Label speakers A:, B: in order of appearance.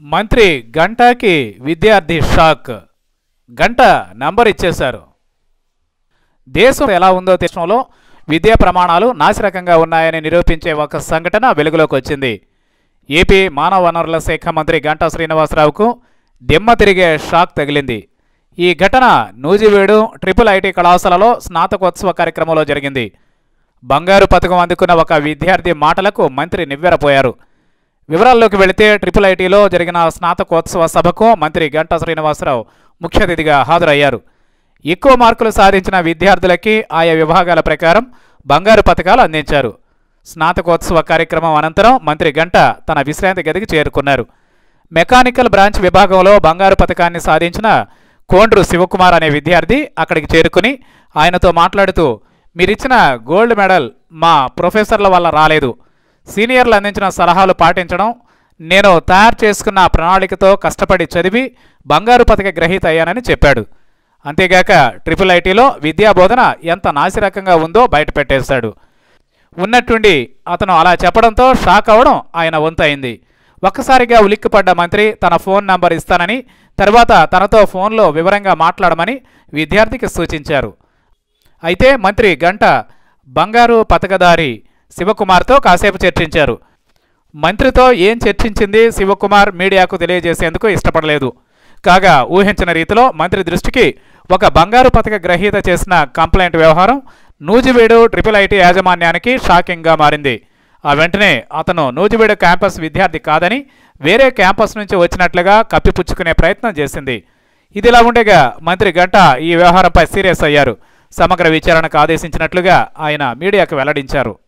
A: మంత్రి గంటాకి విద్యార్థి షాక్. గంట నంబర్ ఇచ్చేశారు. దేశం ఎలా ఉందో దేశంలో విద్యా ప్రమాణాలు నాసిరకంగా ఉన్నాయని నిరూపించే ఒక సంఘటన వెలుగులోకి వచ్చింది. ఏపీ మానవ వనరుల శాఖ మంత్రి గంటా శ్రీనివాసరావుకు దిమ్మ తిరిగే షాక్ తగిలింది. ఈ ఘటన నూజివీడు ట్రిపుల్ ఐటీ కళాశాలలో స్నాతకోత్సవ కార్యక్రమంలో జరిగింది. బంగారు పథకం అందుకున్న ఒక విద్యార్థి మాటలకు మంత్రి నివ్వెరపోయారు. వివరాల్లోకి వెళితే ట్రిపుల్ ఐటీలో జరిగిన స్నాతకోత్సవ సభకు మంత్రి గంటా శ్రీనివాసరావు ముఖ్య అతిథిగా హాజరయ్యారు. ఎక్కువ మార్కులు సాధించిన విద్యార్థులకి ఆయా విభాగాల ప్రకారం బంగారు పథకాలు అందించారు. స్నాతకోత్సవ కార్యక్రమం అనంతరం మంత్రి గంట తన విశ్రాంతి గదికి చేరుకున్నారు. మెకానికల్ బ్రాంచ్ విభాగంలో బంగారు పథకాన్ని సాధించిన కోండ్రు శివకుమార్ అనే విద్యార్థి అక్కడికి చేరుకుని ఆయనతో మాట్లాడుతూ మీరిచ్చిన గోల్డ్ మెడల్ మా ప్రొఫెసర్ల వల్ల రాలేదు. సీనియర్లు అందించిన సలహాలు పాటించడం నేను తయారు చేసుకున్న ప్రణాళికతో కష్టపడి చదివి బంగారు పథక గ్రహీత అయ్యానని చెప్పాడు. అంతేగాక ట్రిపుల్ ఐటీలో విద్యాబోధన ఎంత నాసిరకంగా ఉందో బయటపెట్టేశాడు ఉన్నట్టుండి అతను అలా చెప్పడంతో షాక్ అవడం ఆయన వంతైంది ఒక్కసారిగా ఉలిక్కిపడ్డ మంత్రి తన ఫోన్ నంబర్ ఇస్తానని తర్వాత తనతో ఫోన్లో వివరంగా మాట్లాడమని విద్యార్థికి సూచించారు. అయితే మంత్రి గంట బంగారు పథకదారి శివకుమార్తో కాసేపు చర్చించారు. మంత్రితో ఏం చర్చించింది శివకుమార్ మీడియాకు తెలియజేసేందుకు ఇష్టపడలేదు. కాగా ఊహించిన రీతిలో మంత్రి దృష్టికి ఒక బంగారు పథక గ్రహీత చేసిన కంప్లైంట్ వ్యవహారం నూజివీడు ట్రిపుల్ ఐటీ యాజమాన్యానికి షాకింగ్గా మారింది. ఆ వెంటనే అతను నూజివీడు క్యాంపస్ విద్యార్థి కాదని వేరే క్యాంపస్ నుంచి వచ్చినట్లుగా కప్పిపుచ్చుకునే ప్రయత్నం చేసింది. ఇదిలా ఉండగా మంత్రి గంట ఈ వ్యవహారంపై సీరియస్ అయ్యారు. సమగ్ర విచారణకు ఆదేశించినట్లుగా ఆయన మీడియాకు వెల్లడించారు.